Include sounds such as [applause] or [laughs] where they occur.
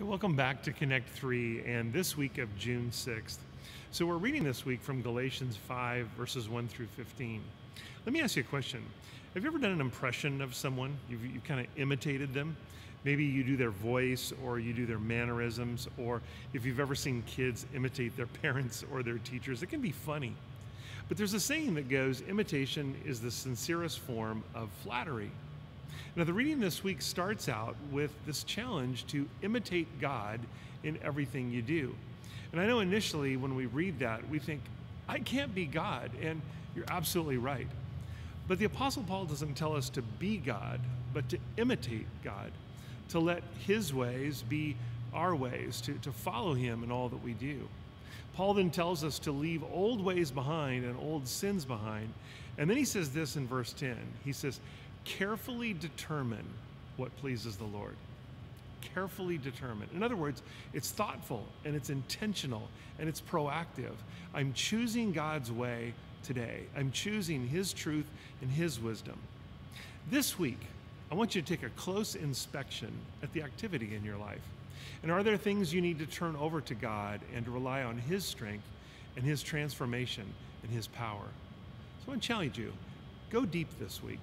Hey, welcome back to Connect 3 and this week of June 6th. So, we're reading this week from Galatians 5, verses 1 through 15. Let me ask you a question. Have you ever done an impression of someone? You've, you kind of imitated them? Maybe you do their voice or you do their mannerisms, or if you've ever seen kids imitate their [laughs] parents or their teachers, it can be funny. But there's a saying that goes imitation is the sincerest form of flattery. Now, the reading this week starts out with this challenge to imitate God in everything you do. And I know initially when we read that, we think, I can't be God. And you're absolutely right. But the Apostle Paul doesn't tell us to be God, but to imitate God, to let his ways be our ways, to, to follow him in all that we do. Paul then tells us to leave old ways behind and old sins behind. And then he says this in verse 10 he says, carefully determine what pleases the Lord. Carefully determine. In other words, it's thoughtful and it's intentional and it's proactive. I'm choosing God's way today. I'm choosing His truth and His wisdom. This week, I want you to take a close inspection at the activity in your life. And are there things you need to turn over to God and to rely on His strength and His transformation and His power? So I want to challenge you go deep this week.